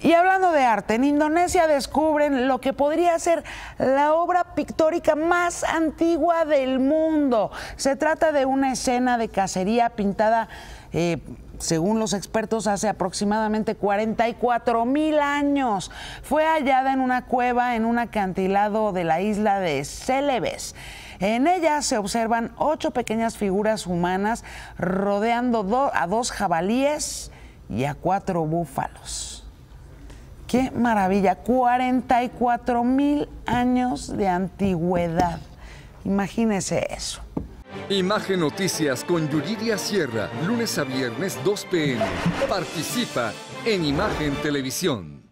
Y hablando de arte, en Indonesia descubren lo que podría ser la obra pictórica más antigua del mundo. Se trata de una escena de cacería pintada, eh, según los expertos, hace aproximadamente 44 mil años. Fue hallada en una cueva en un acantilado de la isla de Celebes. En ella se observan ocho pequeñas figuras humanas rodeando a dos jabalíes y a cuatro búfalos. Qué maravilla, 44 mil años de antigüedad. Imagínese eso. Imagen Noticias con Yuridia Sierra, lunes a viernes 2 pm. Participa en Imagen Televisión.